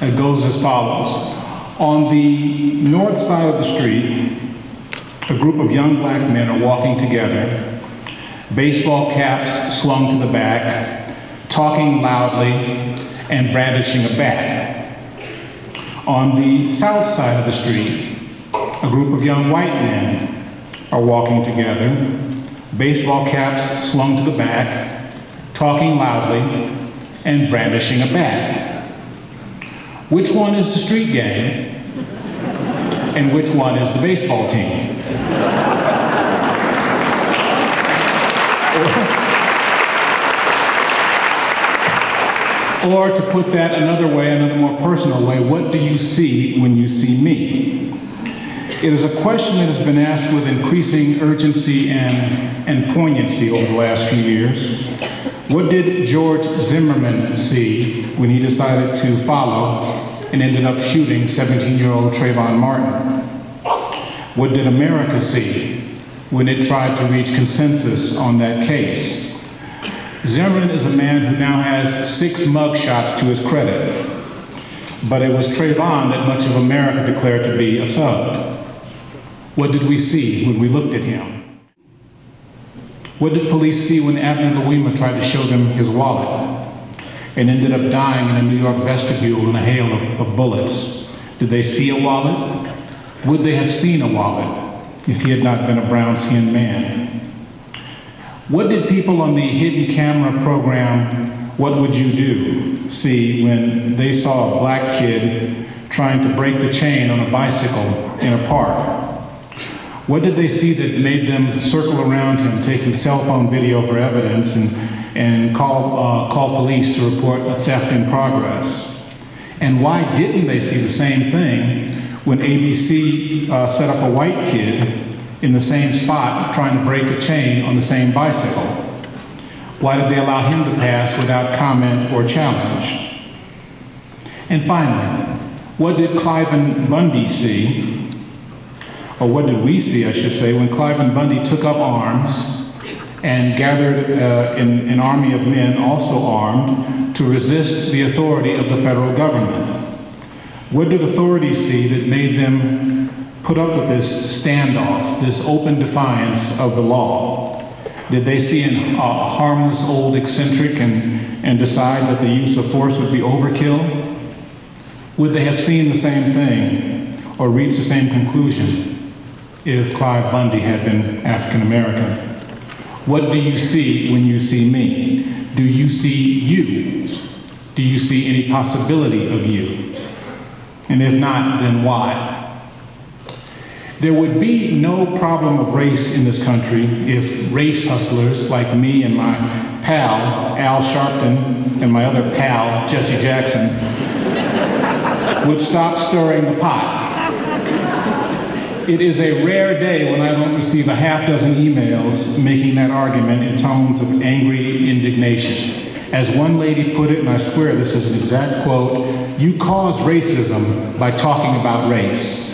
It goes as follows. On the north side of the street, a group of young black men are walking together, baseball caps slung to the back, talking loudly, and brandishing a bat. On the south side of the street, a group of young white men are walking together, baseball caps slung to the back, talking loudly, and brandishing a bat. Which one is the street gang? And which one is the baseball team? Or to put that another way, another more personal way, what do you see when you see me? It is a question that has been asked with increasing urgency and, and poignancy over the last few years. What did George Zimmerman see when he decided to follow and ended up shooting 17-year-old Trayvon Martin? What did America see when it tried to reach consensus on that case? Zimmerman is a man who now has six mugshots to his credit, but it was Trayvon that much of America declared to be a thug. What did we see when we looked at him? What did police see when Abner Louima tried to show them his wallet and ended up dying in a New York vestibule in a hail of, of bullets? Did they see a wallet? Would they have seen a wallet if he had not been a brown-skinned man? What did people on the hidden camera program, What Would You Do, see when they saw a black kid trying to break the chain on a bicycle in a park? What did they see that made them circle around him, taking cell phone video for evidence and, and call, uh, call police to report a theft in progress? And why didn't they see the same thing when ABC uh, set up a white kid in the same spot trying to break a chain on the same bicycle? Why did they allow him to pass without comment or challenge? And finally, what did Cliven Bundy see, or what did we see, I should say, when Cliven Bundy took up arms and gathered uh, in, an army of men also armed to resist the authority of the federal government? What did authorities see that made them put up with this standoff, this open defiance of the law? Did they see an, a harmless old eccentric and, and decide that the use of force would be overkill? Would they have seen the same thing or reached the same conclusion if Clive Bundy had been African American? What do you see when you see me? Do you see you? Do you see any possibility of you? And if not, then why? There would be no problem of race in this country if race hustlers like me and my pal, Al Sharpton, and my other pal, Jesse Jackson, would stop stirring the pot. It is a rare day when I don't receive a half dozen emails making that argument in tones of angry indignation. As one lady put it, and I swear this is an exact quote, you cause racism by talking about race.